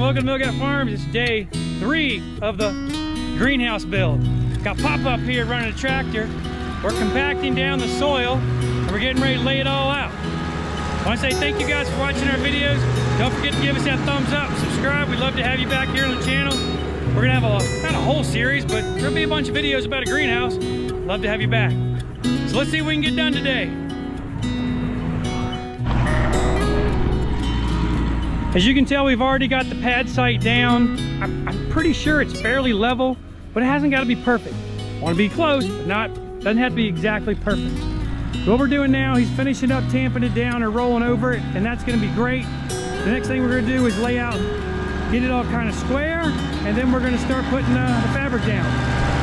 Welcome to Mill Gap Farms. It's day three of the greenhouse build. Got Pop Pop here running a tractor. We're compacting down the soil, and we're getting ready to lay it all out. I want to say thank you guys for watching our videos. Don't forget to give us that thumbs up, subscribe. We'd love to have you back here on the channel. We're gonna have a, not a whole series, but there'll be a bunch of videos about a greenhouse. Love to have you back. So let's see what we can get done today. As you can tell, we've already got the pad site down. I'm, I'm pretty sure it's fairly level, but it hasn't got to be perfect. Want to be close, but not, doesn't have to be exactly perfect. So what we're doing now, he's finishing up tamping it down or rolling over it, and that's gonna be great. The next thing we're gonna do is lay out, get it all kind of square, and then we're gonna start putting uh, the fabric down.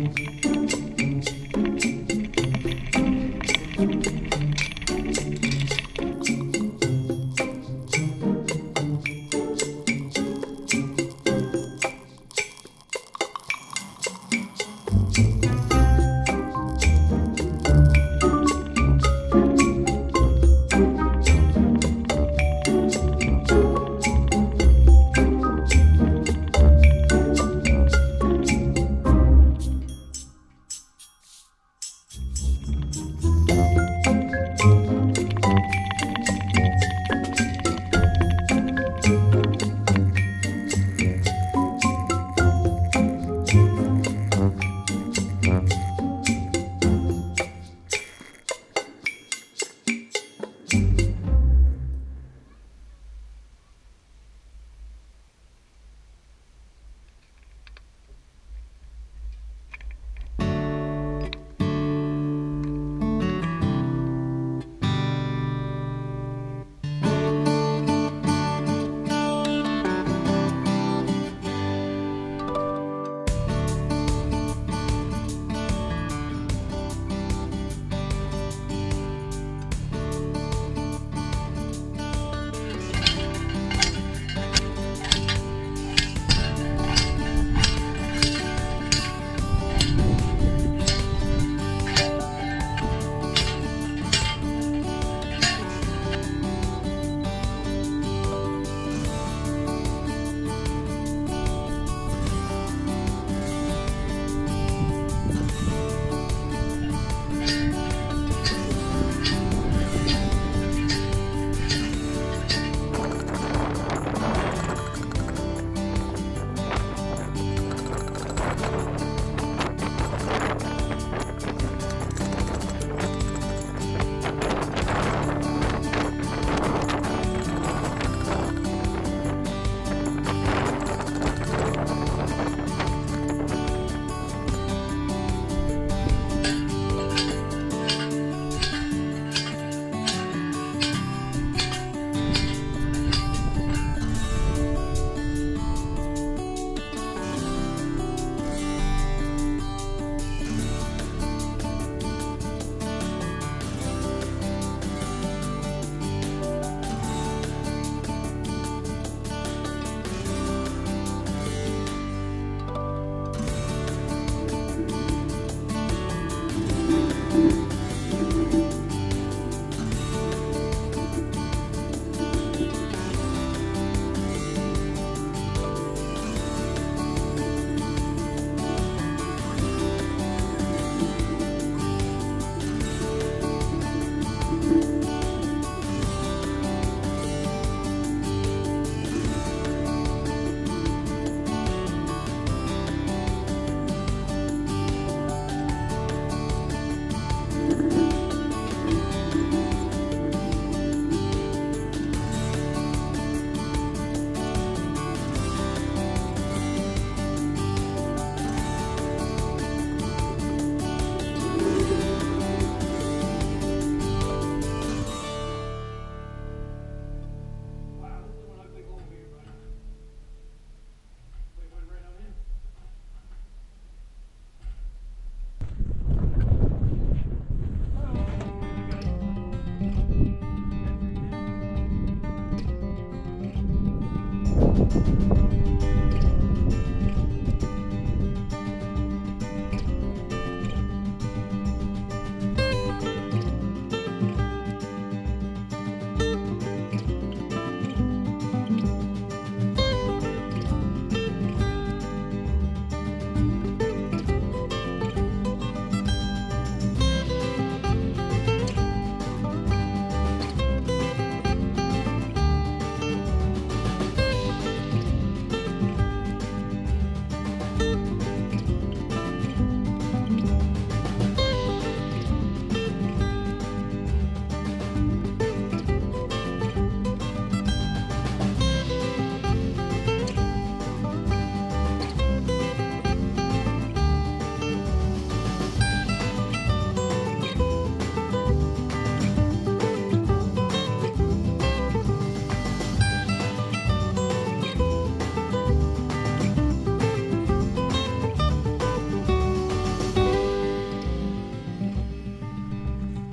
返事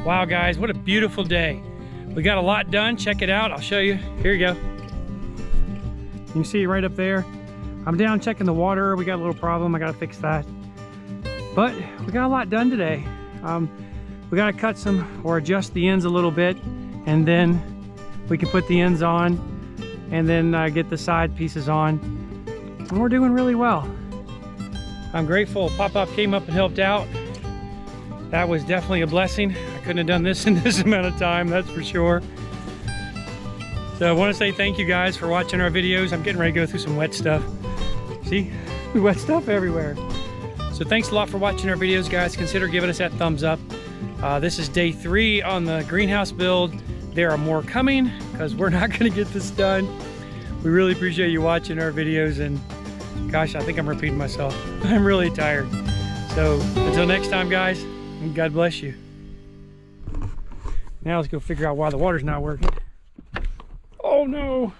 Wow, guys, what a beautiful day. We got a lot done. Check it out. I'll show you. Here you go. You see right up there. I'm down checking the water. We got a little problem. I got to fix that. But we got a lot done today. Um, we got to cut some or adjust the ends a little bit and then we can put the ends on and then uh, get the side pieces on. And we're doing really well. I'm grateful Pop Pop came up and helped out. That was definitely a blessing couldn't have done this in this amount of time, that's for sure. So I want to say thank you guys for watching our videos. I'm getting ready to go through some wet stuff. See, wet stuff everywhere. So thanks a lot for watching our videos, guys. Consider giving us that thumbs up. Uh, this is day three on the greenhouse build. There are more coming because we're not going to get this done. We really appreciate you watching our videos and gosh, I think I'm repeating myself. I'm really tired. So until next time, guys, and God bless you. Now let's go figure out why the water's not working. Oh no!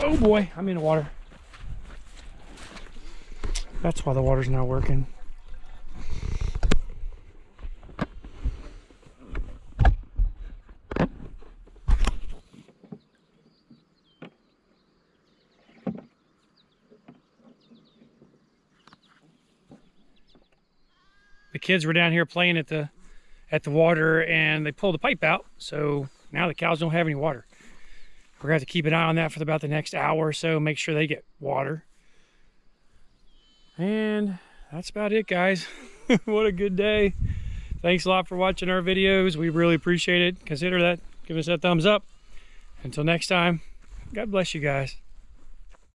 Oh boy, I'm in the water. That's why the water's not working. Kids were down here playing at the at the water and they pulled the pipe out. So now the cows don't have any water. We're gonna have to keep an eye on that for about the next hour or so, make sure they get water. And that's about it, guys. what a good day. Thanks a lot for watching our videos. We really appreciate it. Consider that, give us that thumbs up. Until next time, God bless you guys.